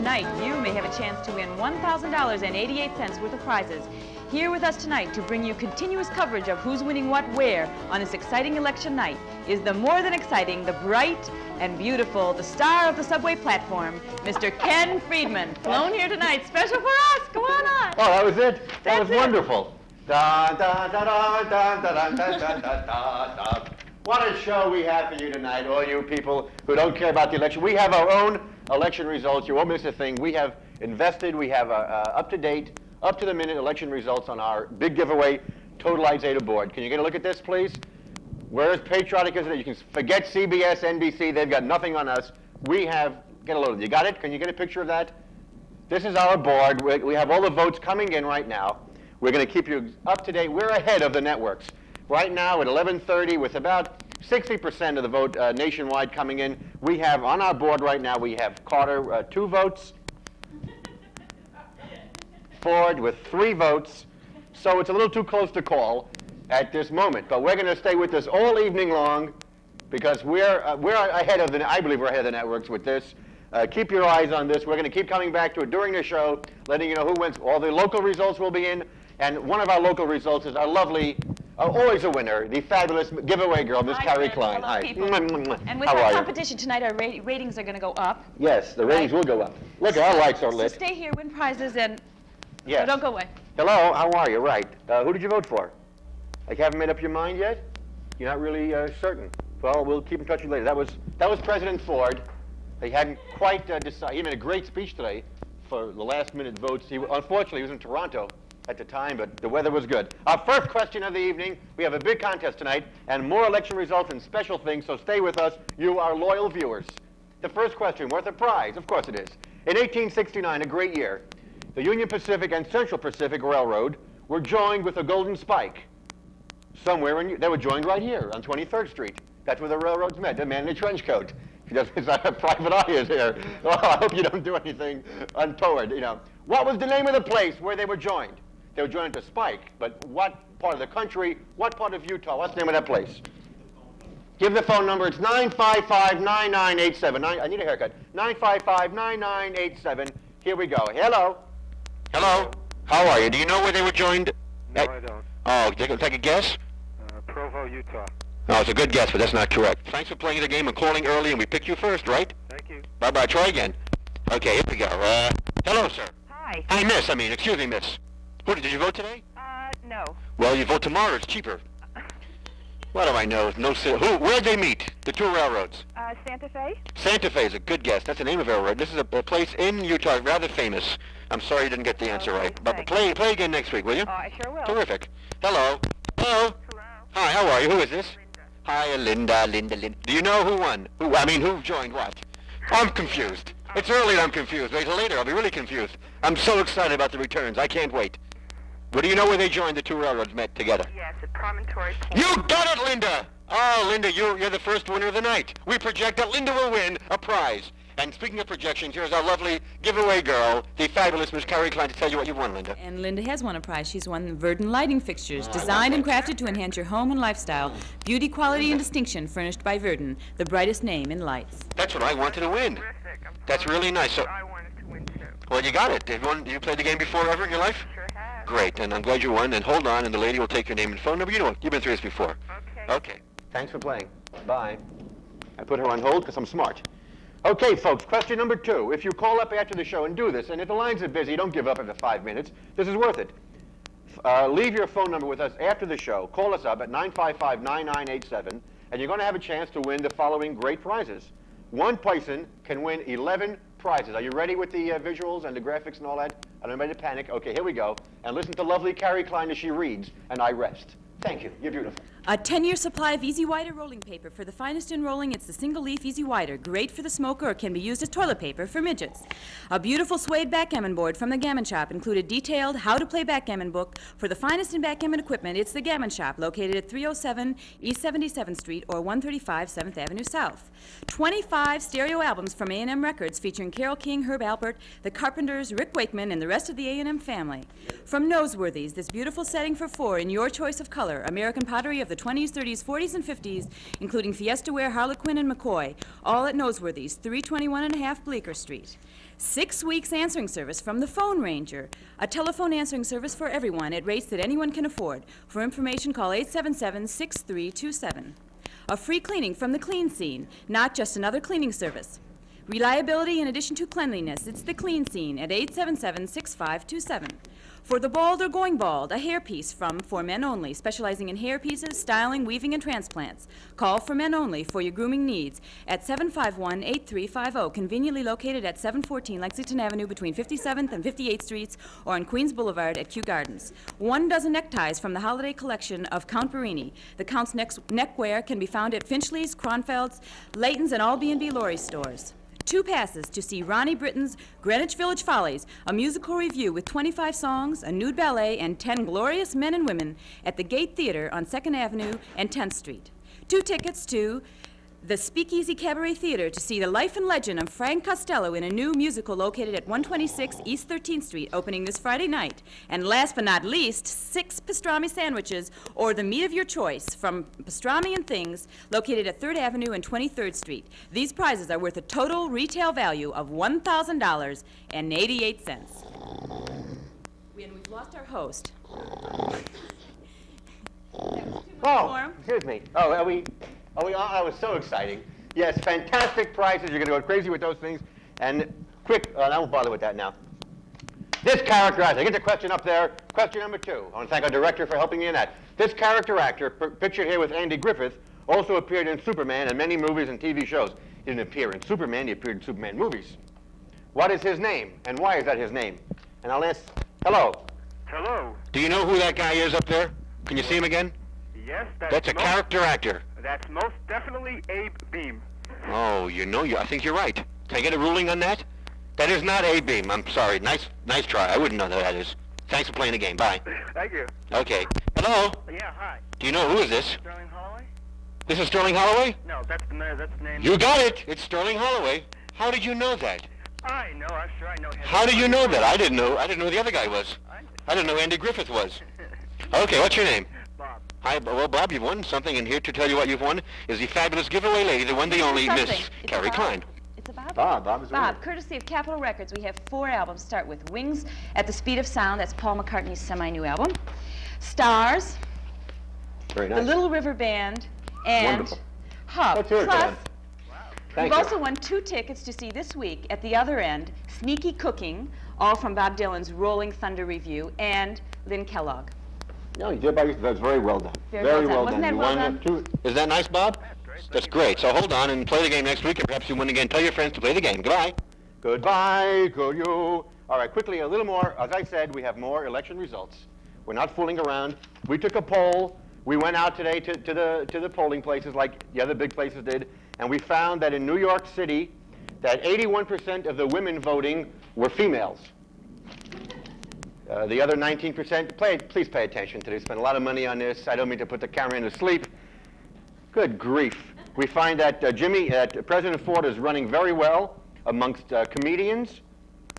tonight you may have a chance to win $1,000.88 worth of prizes. Here with us tonight to bring you continuous coverage of who's winning what where on this exciting election night is the more than exciting, the bright and beautiful, the star of the subway platform, Mr. Ken Friedman, flown here tonight, special for us. Come on on. Oh, that was it? That That's was it. wonderful. Da, da, da, da, da, da, da, da, da, da, da, da. What a show we have for you tonight, all you people who don't care about the election. We have our own election results. You won't miss a thing. We have invested, we have uh, uh, up-to-date, up-to-the-minute election results on our big giveaway Totalize board. Can you get a look at this, please? We're as patriotic as it is. You can forget CBS, NBC. They've got nothing on us. We have, get a load of it. You got it? Can you get a picture of that? This is our board. We have all the votes coming in right now. We're going to keep you up to date. We're ahead of the networks. Right now at 11:30, with about 60% of the vote uh, nationwide coming in, we have on our board right now. We have Carter uh, two votes, Ford with three votes. So it's a little too close to call at this moment. But we're going to stay with this all evening long because we're, uh, we're ahead of the, I believe we're ahead of the networks with this. Uh, keep your eyes on this. We're going to keep coming back to it during the show, letting you know who wins. All the local results will be in. And one of our local results is our lovely, uh, always a winner, the fabulous giveaway girl, Miss Carrie Klein. Hi. And with How our are you? competition tonight, our ra- ratings are going to go up. Yes, the ratings Right. will go up. Look, our lights are So lit. stay here, win prizes, and Yes. so don't go away. Hello, how are you? Right. Uh, who did you vote for? Like, haven't made up your mind yet? You're not really uh, certain. Well, we'll keep in touch with you later. That was that was President Ford. He hadn't quite uh, decided. He made a great speech today for the last-minute votes. He unfortunately he was in Toronto at the time, but the weather was good. Our first question of the evening. We have a big contest tonight, and more election results and special things. So stay with us, you our loyal viewers. The first question, worth a prize. Of course it is. In 1869, a great year, the Union Pacific and Central Pacific Railroad were joined with a golden spike. Somewhere in, they were joined right here on 23rd Street. That's where the railroads met. The man in the trench coat. He doesn't, his private eye here. Oh, I hope you don't do anything untoward, you know. What was the name of the place where they were joined? They were joined to Spike, but what part of the country, what part of Utah, what's the name of that place? Give the phone number. It's 955-9987. Nine- I need a haircut. 955-9987. Here we go. Hello. Hello. How are you? Do you know where they were joined? No, at- I don't. Oh, take, a- take a guess? Uh, Provo, Utah. No, it's a good guess, but that's not correct. Thanks for playing the game and calling early, and we picked you first, right? Thank you. Bye-bye. Try again. Okay, here we go. Uh, hello, sir. Hi. Hi, miss. I mean, excuse me, miss. Who, did you vote today? Uh, no. Well, you vote tomorrow. It's cheaper. What do I know? No, who? Where'd they meet? The two railroads. Uh, Santa Fe? Santa Fe is a good guess. That's the name of a railroad. This is a, a place in Utah, rather famous. I'm sorry you didn't get the answer Okay, right. But thanks. play, play again next week, will you? Oh, I sure will. Terrific. Hello. Hello. Hello. Hi, how are you? Who is this? Hi, Linda, Linda, Linda. Do you know who won? Who, I mean, who joined what? I'm confused. It's early and I'm confused. Wait till later. I'll be really confused. I'm so excited about the returns. I can't wait. But do you know where they joined? The two railroads met together. Yes, at Promontory Point. You got it, Linda! Oh, Linda, you, you're the first winner of the night. We project that Linda will win a prize. And speaking of projections, here's our lovely giveaway girl, the fabulous Miss Carrie Klein, to tell you what you won, Linda. And Linda has won a prize. She's won Verdant lighting fixtures, ah, designed and crafted to enhance your home and lifestyle. Beauty, quality, and distinction furnished by Verdant, the brightest name in lights. That's what I wanted to win. That's really nice. So, I wanted to win too. well, you got it. Did you, won, you played the game before ever in your life? Sure have. Great, and I'm glad you won. And hold on, and the lady will take your name and phone number. You know, you've been through this before. Okay. Okay. Thanks for playing. Bye. I put her on hold because I'm smart. Okay, folks, question number two. If you call up after the show and do this, and if the lines are busy, don't give up after five minutes. This is worth it. Uh, leave your phone number with us after the show. Call us up at 955-9987, and you're going to have a chance to win the following great prizes. One person can win 11 prizes. Are you ready with the uh, visuals and the graphics and all that? I don't want to panic. Okay, here we go. And listen to lovely Carrie Klein as she reads, and I rest. Thank you. You're beautiful. A 10-year supply of E-Z Wider rolling paper. For the finest in rolling, it's the single leaf E-Z Wider. Great for the smoker or can be used as toilet paper for midgets. A beautiful suede backgammon board from the Gammon Shop included detailed how to play backgammon book. For the finest in backgammon equipment, it's the Gammon Shop located at 307 East 77th Street or 135 7th Avenue South. 25 stereo albums from A&M Records featuring Carole King, Herb Alpert, the Carpenters, Rick Wakeman, and the rest of the A&M family. From Noseworthy's, this beautiful setting for four in your choice of color, American pottery of the 20s, 30s, 40s, and 50s, including Fiesta Ware, Harlequin, and McCoy, all at Noseworthy's, 321 and a half Bleecker Street. Six weeks answering service from the Phone Ranger, a telephone answering service for everyone at rates that anyone can afford. For information, call 877 6327. A free cleaning from the Clean Scene, not just another cleaning service. Reliability in addition to cleanliness, it's the Clean Scene at 877 6527. For the bald or going bald, a hairpiece from For Men Only, specializing in hair pieces, styling, weaving, and transplants. Call For Men Only for your grooming needs at 751-8350, oh, conveniently located at 714 Lexington Avenue between 57th and 58th Streets, or on Queens Boulevard at Kew Gardens. One dozen neckties from the holiday collection of Count Barini. The Count's neck neckwear can be found at Finchley's, Kronfeld's, Layton's, and all B&B Laurie stores. Two passes to see Ronnie Britton's Greenwich Village Follies, a musical review with 25 songs, a nude ballet, and 10 glorious men and women at the Gate Theater on 2nd Avenue and 10th Street. Two tickets to the Speakeasy Cabaret Theater to see the life and legend of Frank Costello in a new musical located at 126 East 13th Street, opening this Friday night. And last but not least, six pastrami sandwiches or the meat of your choice from Pastrami and Things, located at 3rd Avenue and 23rd Street. These prizes are worth a total retail value of $1,000.88. And we've lost our host. Oh, excuse me. Oh, are we, oh, we! that was so exciting. Yes, fantastic prizes. You're going to go crazy with those things. And quick, uh, I won't bother with that now. This character actor, get the question up there. Question number two. I want to thank our director for helping me in that. This character actor, pictured here with Andy Griffith, also appeared in Superman and many movies and TV shows. He didn't appear in Superman, he appeared in Superman movies. What is his name, and why is that his name? And I'll ask, hello. Hello. Do you know who that guy is up there? Can you see him again? Yes, that's, That's a character actor. That's most definitely Abe Beame. Oh, you know, you, I think you're right. Can I get a ruling on that? That is not A-beam. I'm sorry. Nice, nice try. I wouldn't know who that is. Thanks for playing the game. Bye. Thank you. Okay. Hello. Yeah, hi. Do you know who is this? Sterling Holloway? This is Sterling Holloway? No, that's the name. That's the name. You got it. It's Sterling Holloway. How did you know that? I know. I'm sure I know. him. How did you know that? I didn't know. I didn't know who the other guy was. I, I didn't know Andy Griffith was. Okay, what's your name? Bob. Hi, well, Bob, you've won something, and here to tell you what you've won is the fabulous giveaway lady, the one, the only, Miss It's Carrie Bob. Klein. It's a Bob. Bob, Bob is the winner. Bob, courtesy of Capitol Records, we have four albums. Start with Wings at the Speed of Sound. That's Paul McCartney's semi-new album. Stars, Very nice. the. Little River Band, and Wonderful. Hub. Let's hear it, Plus, Thank we've you. also won two tickets to see this week at the other end, Sneaky Cooking, all from Bob Dylan's Rolling Thunder Revue, and Lynn Kellogg. No, you did by yourself. That's very well done. Very well done. Wasn't that You well won done? two- Is that nice, Bob? great. That's great. So hold on and play the game next week, and perhaps you win again. Tell your friends to play the game. Goodbye. Goodbye, good you. All right, quickly, a little more. As I said, we have more election results. We're not fooling around. We took a poll. We went out today to, to, the, to the polling places like the other big places did, and we found that in New York City, that 81% of the women voting were females. Uh, the other 19%, play, please pay attention to this. Spent a lot of money on this. I don't mean to put the camera in to sleep. Good grief. We find that uh, Jimmy, that President Ford is running very well amongst uh, comedians,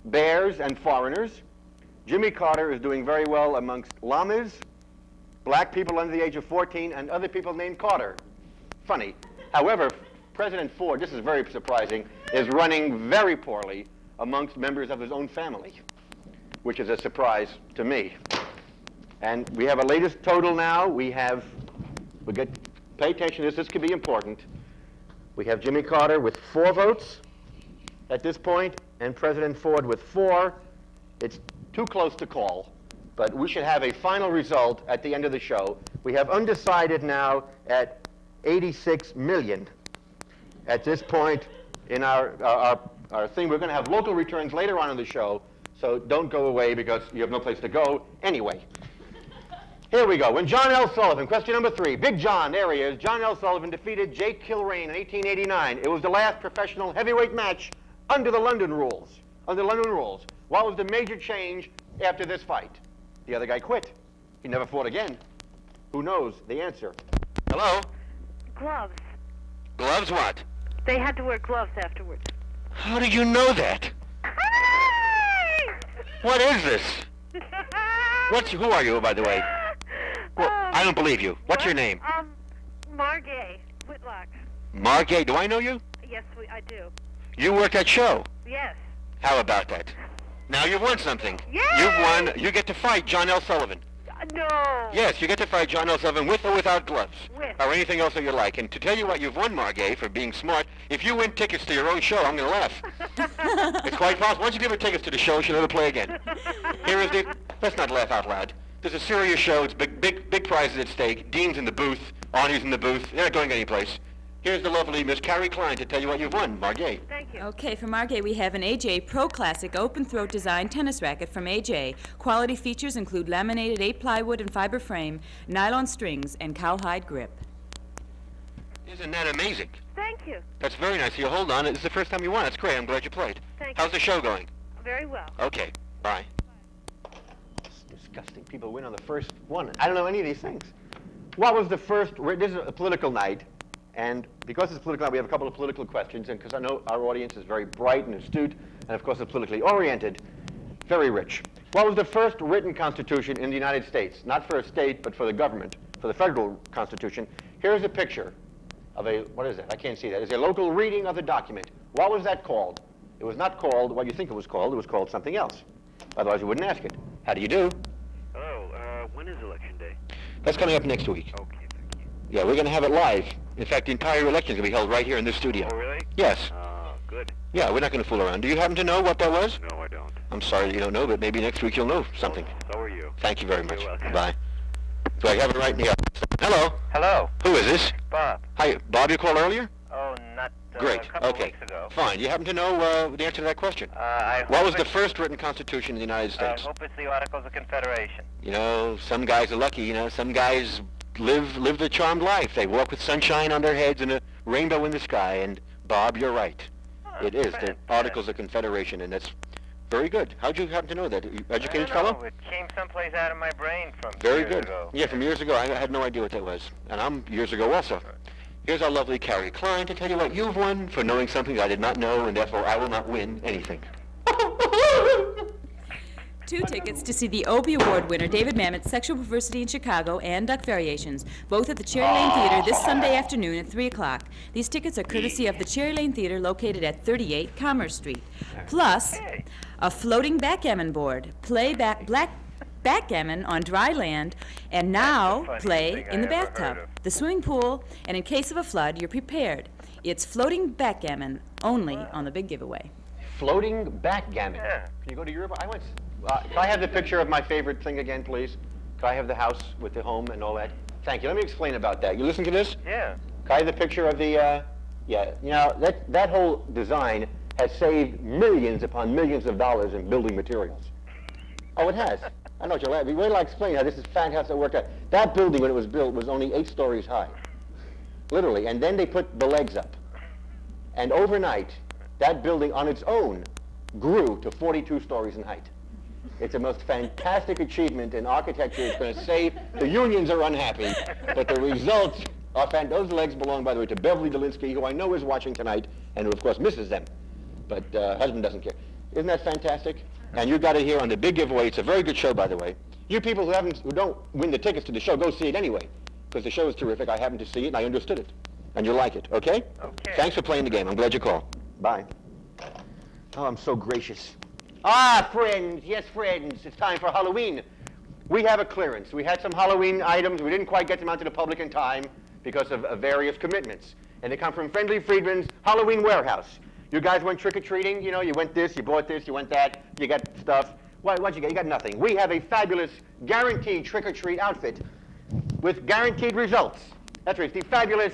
bears, and foreigners. Jimmy Carter is doing very well amongst llamas, black people under the age of 14, and other people named Carter. Funny. However, President Ford, this is very surprising, is running very poorly amongst members of his own family, which is a surprise to me. And we have a latest total now. We have, we get, pay attention to this, this could be important. We have Jimmy Carter with four votes at this point, and President Ford with four. It's too close to call, but we should have a final result at the end of the show. We have undecided now at 86 million. At this point in our, our, our, our thing, we're going to have local returns later on in the show, so don't go away because you have no place to go anyway. Here we go. When John L. Sullivan, question number three, Big John, there he is. John L. Sullivan defeated Jake Kilrain in 1889. It was the last professional heavyweight match under the London rules. Under the London rules. What was the major change after this fight? The other guy quit. He never fought again. Who knows the answer? Hello? Gloves. Gloves what? They had to wear gloves afterwards. How do you know that? What is this? What's, who are you, by the way? Well, I don't believe you. What's your name? Um, Margay, Whitlock. Margay, do I know you? Yes, we, I do. You work at show. Yes. How about that? Now you've won something. Yay! You've won. You get to fight John L. Sullivan. No. Yes, you get to fight John L. Sullivan with or without gloves. With. Or anything else that you like. And to tell you what, you've won, Margay, for being smart. If you win tickets to your own show, I'm going to laugh. it's quite possible. Once you give her tickets to the show, she'll never play again. Here is the... Let's not laugh out loud. There's a serious show. It's big, big, big prizes at stake. Dean's in the booth. Arnie's in the booth. They're not going anyplace. Here's the lovely Miss Carrie Klein to tell you what you've won, Margay. Thank you. Okay, for Margay, we have an AJ Pro Classic open throat design tennis racket from AJ. Quality features include laminated 8 plywood and fiber frame, nylon strings, and cowhide grip. Isn't that amazing? Thank you. That's very nice. You hold on. This is the first time you won. That's great. I'm glad you played. Thank you. How's you. the show going? Very well. Okay. Bye. It's disgusting. People win on the first one. I don't know any of these things. What was the first? This is a political night, and because it's political we have a couple of political questions. And because I know our audience is very bright and astute, and of course, it's politically oriented, very rich. What was the first written constitution in the United States? Not for a state, but for the government, for the federal constitution. Here's a picture of a, what is it? I can't see that. It's a local reading of the document. What was that called? It was not called what you think it was called. It was called something else. Otherwise, you wouldn't ask it. How do you do? Hello, uh, when is election day? That's coming up next week. Okay, thank you. Yeah, we're going to have it live. In fact, the entire election is going to be held right here in this studio. Oh, really? Yes. Uh, good. Yeah, we're not going to fool around. Do you happen to know what that was? No, I don't. I'm sorry that you don't know, but maybe next week you'll know something. So are you. Thank you very You're much. Bye. Do I have it right in here? Hello. Hello, Who is this? Bob. Hi, Bob. You called earlier? Oh, not uh, Great. a couple okay. weeks ago. Fine. Do you happen to know uh, the answer to that question? Uh, I What was the first written constitution in the United States? I hope it's the Articles of Confederation. You know, some guys are lucky. You know, some guys live live the charmed life. They walk with sunshine on their heads and a rainbow in the sky. And Bob, you're right. Oh, It is the. Articles of Confederation, and that's very good. How'd you happen to know that? You Educated I don't fellow? It came someplace out of my brain from Very years good. ago. Yeah, from years ago. I had no idea what that was. And I'm years ago also. Here's our lovely Carrie Klein to tell you what you've won for knowing something I did not know, and therefore I will not win anything. Two tickets to see the Obie Award winner David Mamet's Sexual Perversity in Chicago and Duck Variations, both at the Cherry Lane Theater this Sunday afternoon at 3 o'clock. These tickets are courtesy of the Cherry Lane Theater located at 38 Commerce Street. Plus, a floating backgammon board, play back black backgammon on dry land, and now play in the ever heard bathtub, the swimming pool, and in case of a flood, you're prepared. It's floating backgammon only on the big giveaway. Floating backgammon. Yeah. Can you go to Europe? I went. Uh, can I have the picture of my favorite thing again, please? Can I have the house with the home and all that? Thank you. Let me explain about that. You listen to this? Yeah. Can I have the picture of the, uh, yeah, you know, that, that whole design has saved millions upon millions of dollars in building materials. Oh, it has. I know what you're laughing. Wait till I explain how this is fantastic worked out. That building, when it was built, was only eight stories high. Literally. And then they put the legs up. And overnight, that building on its own grew to 42 stories in height. It's the most fantastic achievement in architecture. It's going to save, the unions are unhappy, but the results are fan- Those legs belong, by the way, to Beverly Delinsky, who I know is watching tonight, and who, of course, misses them. But uh, husband doesn't care. Isn't that fantastic? And you got it here on the big giveaway. It's a very good show, by the way. You people who haven't, who don't win the tickets to the show, go see it anyway, because the show is terrific. I happened to see it, and I understood it, and you like it. Okay? Okay. Thanks for playing the game. I'm glad you called. Bye. Oh, I'm so gracious. Ah, friends, yes, friends, it's time for Halloween. We have a clearance. We had some Halloween items. We didn't quite get them out to the public in time because of, of various commitments. And they come from Friendly Friedman's Halloween Warehouse. You guys went trick-or-treating, you know, you went this, you bought this, you went that, you got stuff. What, what'd you get? You got nothing. We have a fabulous guaranteed trick-or-treat outfit with guaranteed results. That's right, the fabulous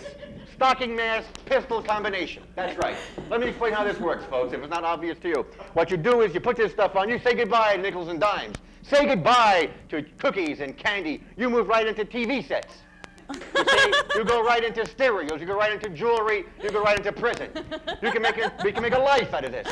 stocking mask pistol combination. That's right. Let me explain how this works, folks, if it's not obvious to you. What you do is you put this stuff on, you say goodbye to nickels and dimes. Say goodbye to cookies and candy. You move right into TV sets. You, say, you go right into stereos, you go right into jewelry, you go right into prison. You can make a, we can make a life out of this.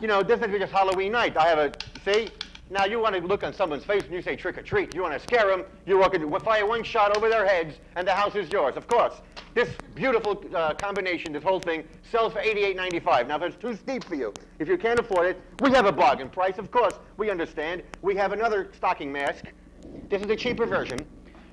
You know, this is just Halloween night. I have a, see? Now you want to look on someone's face and you say trick or treat. You want to scare them, you walk in, fire one shot over their heads and the house is yours. Of course. This beautiful uh, combination, this whole thing, sells for $88.95. Now if it's too steep for you, if you can't afford it, we have a bargain price, of course. We understand. We have another stocking mask. This is a cheaper version.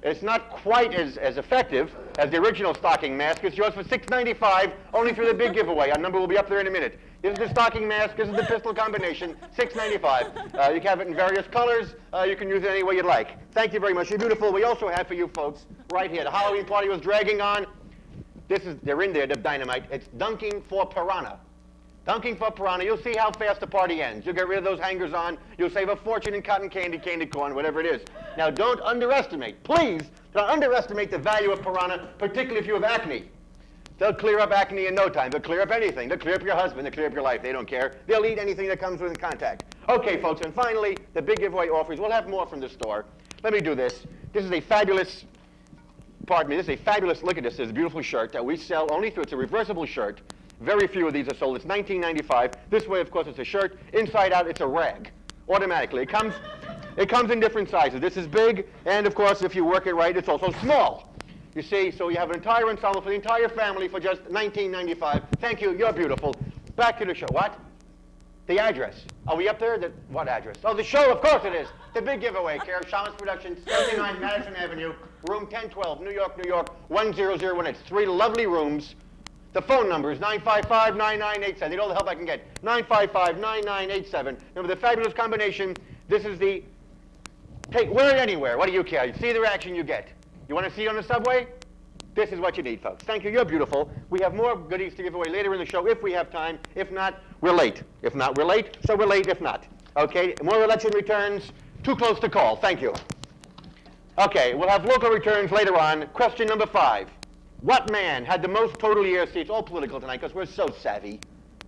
It's not quite as, as effective as the original stocking mask. It's yours for $6.95, only through the big giveaway. Our number will be up there in a minute. This is the stocking mask. This is the pistol combination. $6.95. Uh, you can have it in various colors. Uh, you can use it any way you'd like. Thank you very much. You're beautiful. We also have for you folks right here. The Halloween party was dragging on. This is, they're in there, the dynamite. It's dunking for piranha. Dunking for piranha. You'll see how fast the party ends. You'll get rid of those hangers on. You'll save a fortune in cotton candy, candy corn, whatever it is. Now, don't underestimate, please, don't underestimate the value of piranha, particularly if you have acne. They'll clear up acne in no time. They'll clear up anything. They'll clear up your husband. They'll clear up your life. They don't care. They'll eat anything that comes within contact. Okay, folks, and finally, the big giveaway offers. We'll have more from the store. Let me do this. This is a fabulous pardon me, this is a fabulous, look at this, this is a beautiful shirt that we sell only through, it's a reversible shirt. Very few of these are sold. It's 19.95. This way, of course, it's a shirt. Inside out, it's a rag. Automatically. It comes, it comes in different sizes. This is big, and of course, if you work it right, it's also small. You see, so you have an entire ensemble for the entire family for just 19.95. Thank you. You're beautiful. Back to the show. What? The address. Are we up there? The, what address? Oh, the show, of course it is. The big giveaway, care of Shamus Productions, 79 Madison Avenue, room 1012, New York, New York, 1001. It's three lovely rooms. The phone number is 955-9987. Need all the help I can get. 955-9987. Remember the fabulous combination. This is the, take, wear it anywhere. What do you care? You see the reaction you get. You want to see it on the subway? This is what you need, folks. Thank you. You're beautiful. We have more goodies to give away later in the show if we have time. If not, we're late. If not, we're late. So we're late if not. Okay? More election returns. Too close to call. Thank you. Okay, we'll have local returns later on. Question number five. What man had the most total year seats? All political tonight because we're so savvy.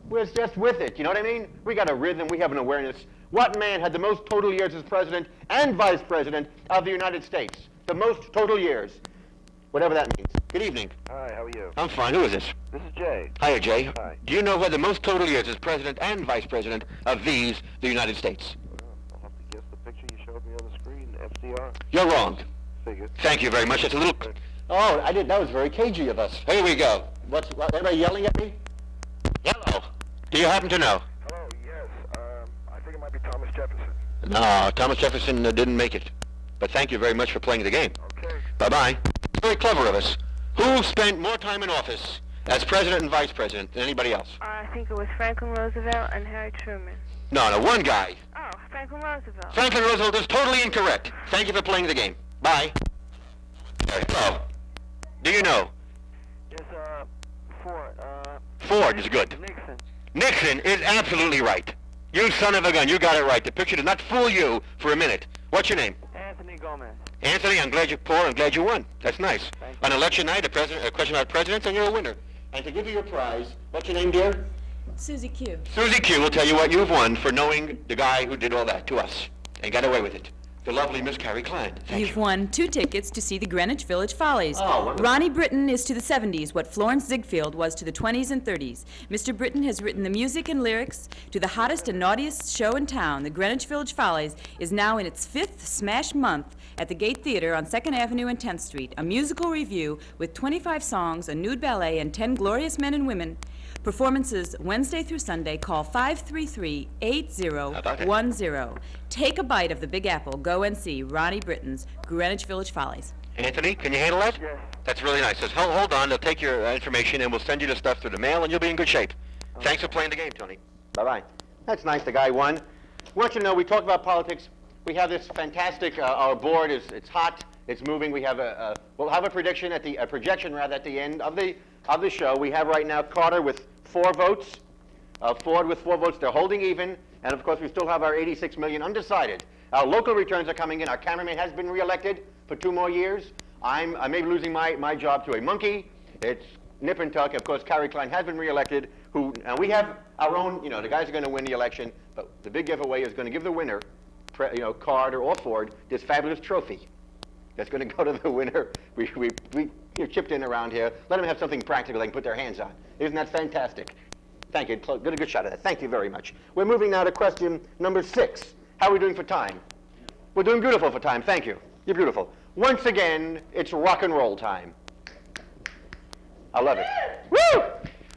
We're just with it. You know what I mean? We got a rhythm. We have an awareness. What man had the most total years as president and vice president of the United States? The most total years. Whatever that means. Good evening. Hi, how are you? I'm fine. Who is this? This is Jay. Hiya, Jay. Hi. Do you know had the most total years as president and vice president of these, the United States? Well, I'll have to guess the picture you showed me on the screen. FDR. You're wrong. Thank you very much. It's a little. Oh, I didn't That was very cagey of us. Here we go. What's what, anybody yelling at me? Hello. Do you happen to know? Hello, yes. Um, I think it might be Thomas Jefferson. No, Thomas Jefferson uh, didn't make it. But thank you very much for playing the game. Okay. Bye bye. Very clever of us. Who spent more time in office as president and vice president than anybody else? I think it was Franklin Roosevelt and Harry Truman. No, no, one guy. Oh, Franklin Roosevelt. Franklin Roosevelt is totally incorrect. Thank you for playing the game. Bye. Hello. Do you know? Yes, uh, Ford, uh, Ford is good. Nixon. Nixon is absolutely right. You son of a gun, you got it right. The picture did not fool you for a minute. What's your name? Anthony Gomez. Anthony, I'm glad you're poor. I'm glad you won. That's nice. Thank On election night, a, president, a question about presidents, and you're a winner. And to give you your prize, what's your name, dear? Susie Q. Susie Q will tell you what you've won for knowing the guy who did all that to us and got away with it. The lovely Miss Carrie Klein. Thank You've you. won two tickets to see the Greenwich Village Follies. Oh, wonderful. Ronnie Britton is to the 70s what Florence Ziegfeld was to the 20s and 30s. Mr. Britton has written the music and lyrics to the hottest and naughtiest show in town. The Greenwich Village Follies is now in its fifth smash month at the Gate Theater on 2nd Avenue and 10th Street. A musical review with 25 songs, a nude ballet, and 10 glorious men and women. Performances Wednesday through Sunday. Call 533-8010. Take a bite of the Big Apple. Go and see Ronnie Britton's Greenwich Village Follies. Anthony, can you handle that? Yes. That's really nice. Just hold, hold on. They'll take your uh, information and we'll send you the stuff through the mail and you'll be in good shape. Thanks for playing the game, Tony. Bye-bye. That's nice. The guy won. I want you to know, we talk about politics. We have this fantastic, uh, our board is, it's hot, it's moving. We have a, a we'll have a prediction at the, a projection rather at the end of the, of the show. We have right now Carter with four votes, uh, Ford with four votes. They're holding even. And of course, we still have our 86 million undecided. Our local returns are coming in. Our cameraman has been reelected for two more years. I'm, I may be losing my, my job to a monkey. It's nip and tuck. Of course, Carrie Klein has been reelected. Who, and we have our own, you know, the guys are going to win the election. But the big giveaway is going to give the winner, you know, Carter or Ford, this fabulous trophy that's going to go to the winner. We, we, we you know, chipped in around here. Let them have something practical they can put their hands on. Isn't that fantastic? Thank you. Get a good shot of that. Thank you very much. We're moving now to question number six. How are we doing for time? We're doing beautiful for time. Thank you. You're beautiful. Once again, it's rock and roll time. I love it. Woo!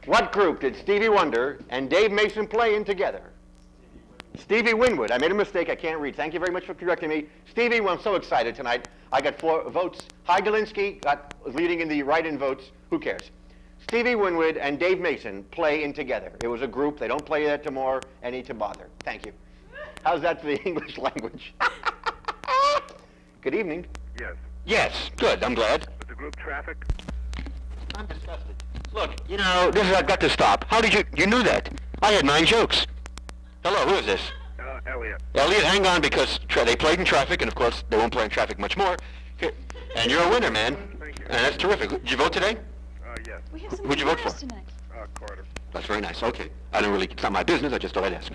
What group did Stevie Wonder and Dave Mason play in together? Stevie Winwood. I made a mistake. I can't read. Thank you very much for correcting me. Stevie, well, I'm so excited tonight. I got four votes. Hy Galinsky got leading in the write-in votes. Who cares? Stevie Winwood and Dave Mason play in together. It was a group. They don't play that tomorrow. Any to bother. Thank you. How's that for the English language? Good evening. Yes. Yes, good. I'm glad. With the group traffic? I'm disgusted. Look, you know, this has got to stop. How did you... You knew that. I had nine jokes. Hello, who is this? Uh, Elliot. Elliot, hang on, because tra- they played in traffic, and of course, they won't play in traffic much more. Here- And you're a winner, man. Thank you. And that's terrific. Did you vote today? Uh, yes. We have some Who'd you vote for? tonight. Uh, Carter. That's very nice. Okay. I don't really... It's not my business. I just thought I'd ask.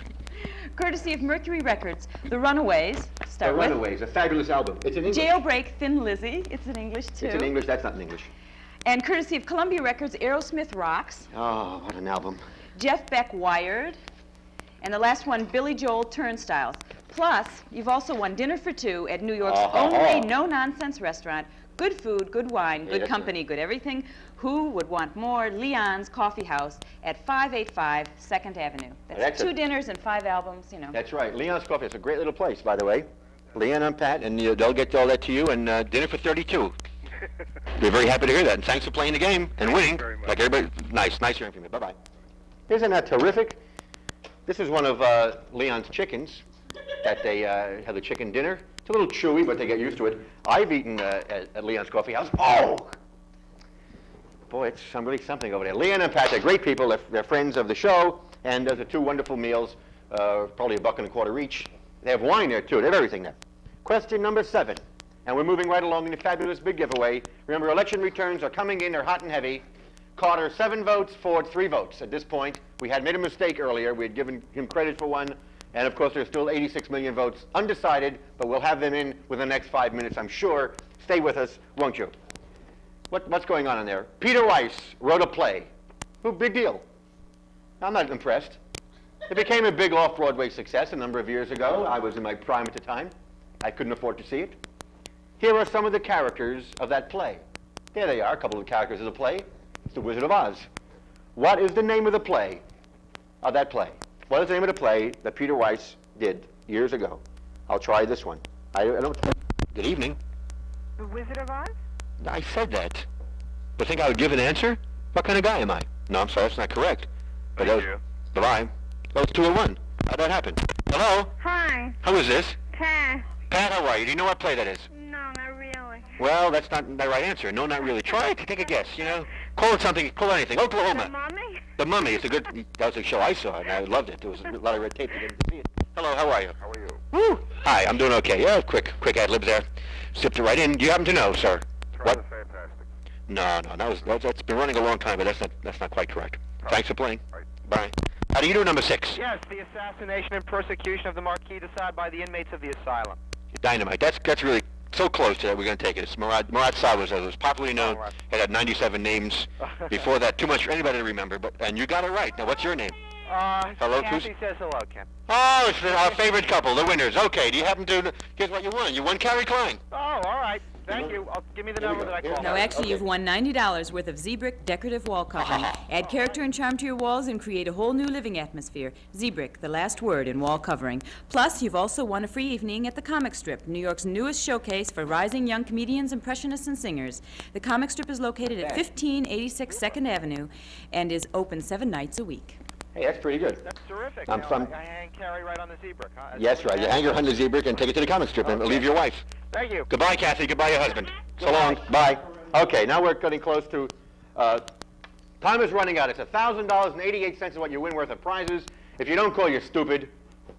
Courtesy of Mercury Records, The Runaways, start with. a fabulous album. It's in English. Jailbreak, Thin Lizzy, it's in English too. It's in English. That's not in English. And courtesy of Columbia Records, Aerosmith Rocks, Oh, what an album. Jeff Beck, Wired, and the last one, Billy Joel, Turnstiles. Plus, you've also won dinner for two at New York's Oh. only no-nonsense restaurant. Good food, good wine, good that's company, good everything. Who would want more? Leon's Coffee House at 585 Second Avenue. That's, That's two dinners and five albums, you know. That's right. Leon's Coffee. It's a great little place, by the way. Leon and Pat, and uh, they'll get all that to you, and uh, dinner for 32. We're very happy to hear that, and thanks for playing the game and winning. very much. Like everybody, nice, nice hearing from you. Bye-bye. Isn't that terrific? This is one of uh, Leon's chickens that they uh, have the chicken dinner. It's a little chewy, but they get used to it. I've eaten uh, at, at Leon's Coffee House. Oh! Boy, it's some, really something over there. Leon and Pat, they're great people. They're, they're friends of the show, and those are two wonderful meals, uh, probably a buck and a quarter each. They have wine there, too. They have everything there. Question number seven. And we're moving right along in the fabulous big giveaway. Remember, election returns are coming in. They're hot and heavy. Carter, seven votes. Ford, three votes. At this point, we had made a mistake earlier. We had given him credit for one. And, of course, there's still 86 million votes undecided, but we'll have them in within the next five minutes, I'm sure. Stay with us, won't you? What, what's going on in there? Peter Weiss wrote a play. Who, big deal. I'm not impressed. It became a big off-Broadway success a number of years ago. I was in my prime at the time. I couldn't afford to see it. Here are some of the characters of that play. There they are, a couple of characters of the play. It's The Wizard of Oz. What is the name of the play, of that play? What is the name of the play that Peter Weiss did years ago? I'll try this one. I, I don't... Good evening. The Wizard of Oz? I said that. But think I would give an answer? What kind of guy am I? No, I'm sorry, that's not correct. But Thank that was, you. Bye-bye. That was two and one. How'd that happen? Hello? Hi. Who is this? Pat. Pat, how are you? Do you know what play that is? No, not really. Well, that's not the right answer. No, not really. Try it. Take a guess, you know? Call it something. Call it anything. Oklahoma. The Mummy? The Mummy. It's a good... That was a show I saw, and I loved it. There was a lot of red tape to get to see it. Hello, how are you? How are you? Woo! Hi, I'm doing okay. Yeah, quick, quick ad lib there. Sipped it right in. Do you happen to know, sir? Rather What? fantastic. No, no, that was, that, that's been running a long time, but that's not, that's not quite correct. Thanks for playing. Right. Bye. How do you do, number six? Yes, the assassination and persecution of the Marquis de Sade by the inmates of the asylum. Dynamite. That's that's really so close to that. We're going to take it. It's Marat Marat Sade was, uh, was popularly known. It had 97 names. Before that, too much for anybody to remember. But and you got it right. Now, what's your name? Uh, Hello, Kathy who's- says hello, Ken. Oh, it's our favorite couple, the winners. Okay. Do you happen to? Here's what you won. You won Carrie Klein. Oh, all right. Thank you. I'll, give me the number that I Here's called. No, Okay. actually, you've won $90 worth of Z-Brick decorative wall covering. Add character and charm to your walls and create a whole new living atmosphere. Z-Brick, the last word in wall covering. Plus, you've also won a free evening at the Comic Strip, New York's newest showcase for rising young comedians, impressionists, and singers. The Comic Strip is located at 1586 Second Avenue and is open seven nights a week. Hey, that's pretty good. That's terrific. I'm know, from- I, I hang Carrie right on the zebra. Huh? Yes, right. You hang your Honda Z-Brick and take it to the comic strip and leave your wife. Thank you. Goodbye, Kathy. Goodbye, your husband. So long. Bye. Okay, now we're getting close to. Uh, time is running out. It's thousand dollars and eighty-eight cents is what you win worth of prizes. If you don't call, you're stupid.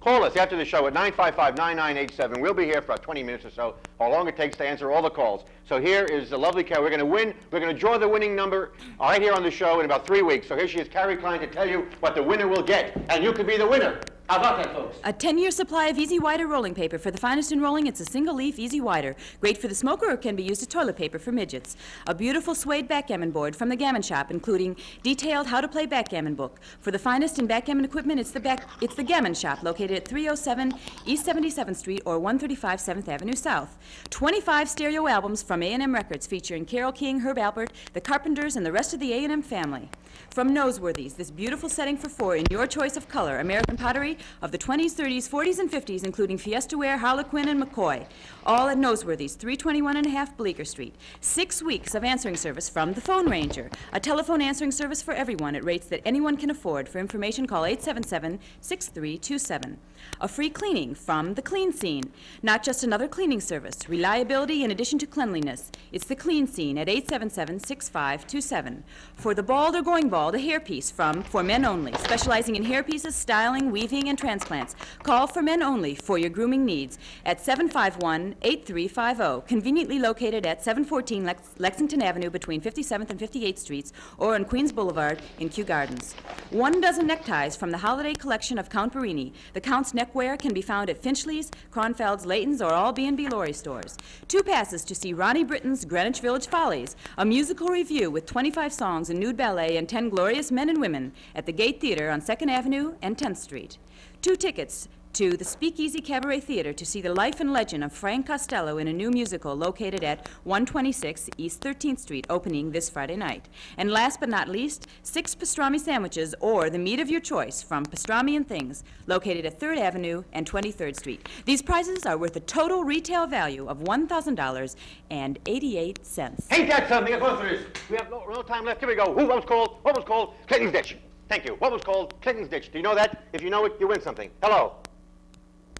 Call us after the show at 955-9987. We'll be here for about 20 minutes or so, how long it takes to answer all the calls. So here is the lovely Carrie. We're going to win. We're going to draw the winning number right here on the show in about three weeks. So here she is, Carrie Klein, to tell you what the winner will get, and you could be the winner. How about that, folks? A 10-year supply of E-Z Wider rolling paper. For the finest in rolling, it's a single-leaf E-Z Wider. Great for the smoker or can be used as toilet paper for midgets. A beautiful suede backgammon board from the Gammon Shop, including detailed how-to-play backgammon book. For the finest in backgammon equipment, it's the back, it's the Gammon Shop, located at 307 East 77th Street or 135 7th Avenue South. 25 stereo albums from A&M Records featuring Carole King, Herb Alpert, the Carpenters, and the rest of the A&M family. From Noseworthy's, this beautiful setting for four in your choice of color, American pottery, of the 20s, 30s, 40s, and 50s, including Fiesta Ware, Harlequin, and McCoy all at Noseworthy's, 321 and a half Bleecker Street. Six weeks of answering service from the Phone Ranger, a telephone answering service for everyone at rates that anyone can afford. For information, call 877-6327. A free cleaning from the Clean Scene, not just another cleaning service, reliability in addition to cleanliness. It's the Clean Scene at 877-6527. For the bald or going bald, a hairpiece from For Men Only, specializing in hairpieces, styling, weaving, and transplants. Call For Men Only for your grooming needs at 751 8350, conveniently located at 714 Lex Lexington Avenue between 57th and 58th Streets, or on Queens Boulevard in Kew Gardens. One dozen neckties from the holiday collection of Count Barini. The Count's neckwear can be found at Finchley's, Cronfeld's, Layton's, or all B&B Lorry stores. Two passes to see Ronnie Britton's Greenwich Village Follies, a musical review with 25 songs, a nude ballet, and 10 glorious men and women at the Gate Theater on 2nd Avenue and 10th Street. Two tickets to the Speakeasy Cabaret Theater to see the life and legend of Frank Costello in a new musical located at 126 East 13th Street, opening this Friday night. And last but not least, six pastrami sandwiches or the meat of your choice from Pastrami and Things, located at 3rd Avenue and 23rd Street. These prizes are worth a total retail value of $1,000 and 88 cents. Ain't that something? That's what it is. We have no, no time left. Here we go. Who, was called? What was called? Clinton's Ditch. Thank you. What was called? Clinton's Ditch. Do you know that? If you know it, you win something. Hello.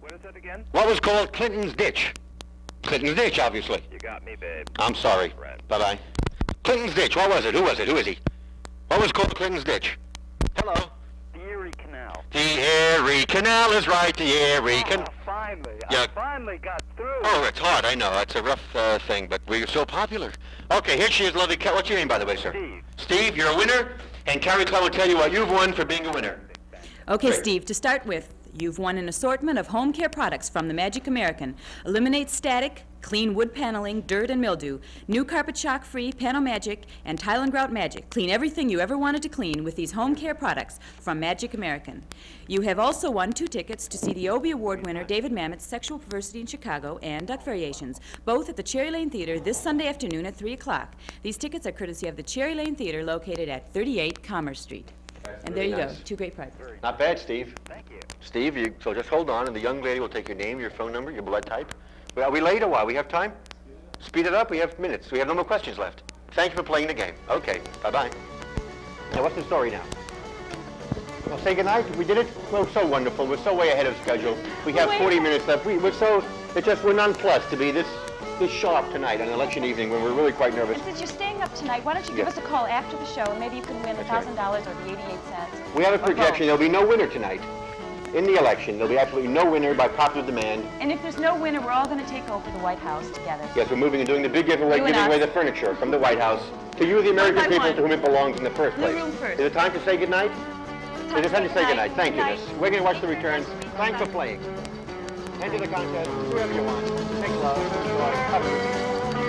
What is it again? What was called Clinton's Ditch? Clinton's Ditch, obviously. You got me, babe. I'm sorry. Right. Bye-bye. Clinton's Ditch. What was it? Who was it? Who is he? What was called Clinton's Ditch? Hello. The Erie Canal. The Erie Canal is right. The Erie Oh, Canal. finally. Yeah. I finally got through. Oh, it's hard. I know. It's a rough uh, thing, but we're so popular. Okay, here she is, lovely. Ca- What's your name, by the way, sir? Steve. Steve, you're a winner, and Carrie Clow will tell you what you've won for being a winner. Okay, Great. Steve, to start with, you've won an assortment of home care products from the Magic American. Eliminate static, clean wood paneling, dirt and mildew, new carpet shock free, Panel Magic, and Tile and Grout Magic. Clean everything you ever wanted to clean with these home care products from Magic American. You have also won two tickets to see the Obie Award winner David Mamet's Sexual Perversity in Chicago and Duck Variations, both at the Cherry Lane Theater this Sunday afternoon at 3 o'clock. These tickets are courtesy of the Cherry Lane Theater located at 38 Commerce Street. And there really you go, two great prizes. Not bad, Steve. Thank you. Steve, you, so just hold on, and the young lady will take your name, your phone number, your blood type. Well, are we late or what? We have time? Speed it up. We have minutes. We have no more questions left. Thank you for playing the game. Okay, bye-bye. Now, what's the story now? Well, say goodnight. We did it. Well, so wonderful. We're so way ahead of schedule. We have 40 minutes left. We, we're so, it's just, we're nonplussed to be this, this sharp tonight on election evening when we're really quite nervous. And since you're staying up tonight, why don't you give Yeah. us a call after the show, and maybe you can win the That's right. thousand dollars or the eighty-eight cents. We have a projection. There'll be no winner tonight. In the election, there'll be absolutely no winner by popular demand. And if there's no winner, we're all going to take over the White House together. Yes, we're moving and doing the big giveaway, You giving away the furniture from the White House to you, the American people, one. to whom it belongs in the first place. room first. Is it time to say goodnight? It is time to say goodnight. Thank you, Good miss. night. We're going to watch the returns. Thanks for playing. Enter the contest, whoever you want. Make love, joy, cover.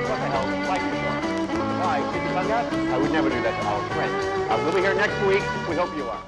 What the hell? Like the show. Why? Stick your tongue out? I would never do that to our friends. Uh, we'll be here next week. We hope you are.